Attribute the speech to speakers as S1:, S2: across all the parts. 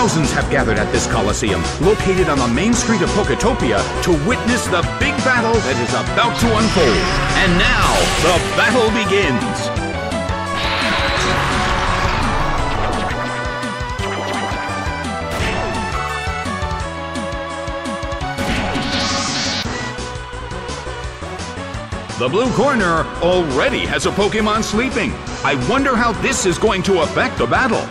S1: Thousands have gathered at this Coliseum, located on the main street of Poketopia, to witness the big battle that is about to unfold. And now, the battle begins. The blue corner already has a Pokemon sleeping. I wonder how this is going to affect the battle.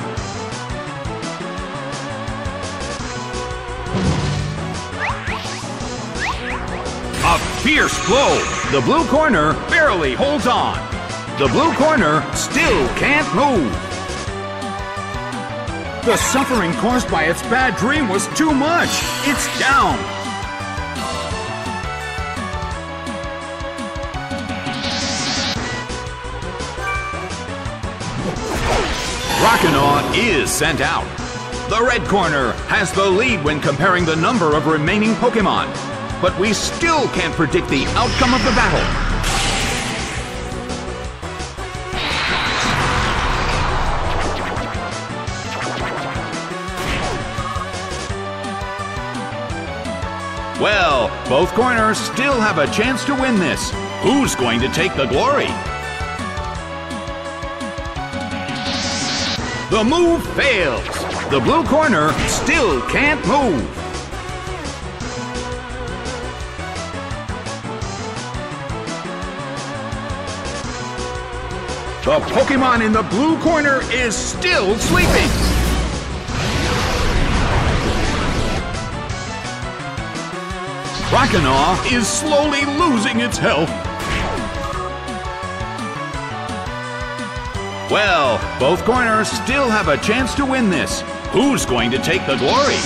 S1: Fierce blow. The blue corner barely holds on. The blue corner still can't move. The suffering caused by its bad dream was too much. It's down. Croconaw is sent out. The red corner has the lead when comparing the number of remaining Pokemon, but we still can't predict the outcome of the battle. Well, both corners still have a chance to win this. Who's going to take the glory? The move fails. The blue corner still can't move. The Pokemon in the blue corner is still sleeping. Croconaw is slowly losing its health. Well, both corners still have a chance to win this. Who's going to take the glory?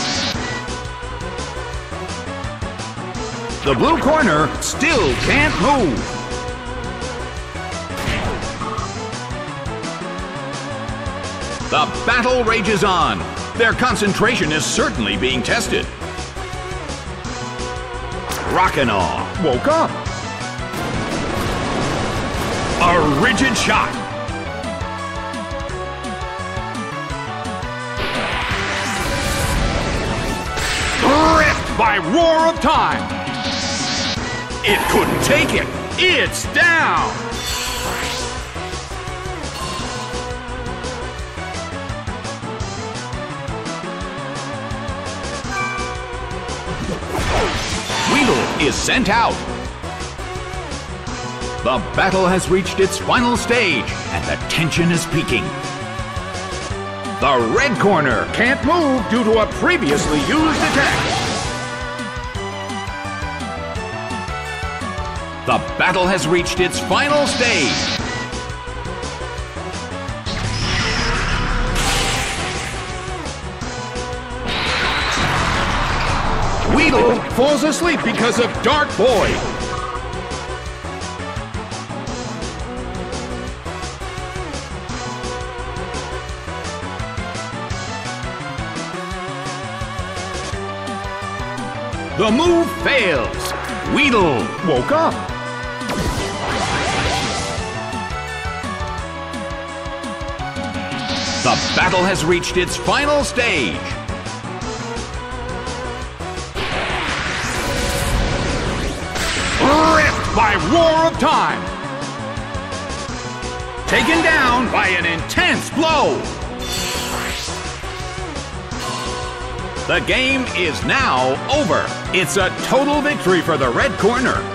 S1: The blue corner still can't move. The battle rages on. Their concentration is certainly being tested. Croconaw woke up. A rigid shot. Ripped by roar of time. It couldn't take it. It's down. Is sent out. The battle has reached its final stage, and the tension is peaking. The red corner can't move due to a previously used attack. The battle has reached its final stage. Weedle falls asleep because of Dark Void. The move fails. Weedle woke up. The battle has reached its final stage. By roar of time. Taken down by an intense blow. The game is now over. It's a total victory for the red corner.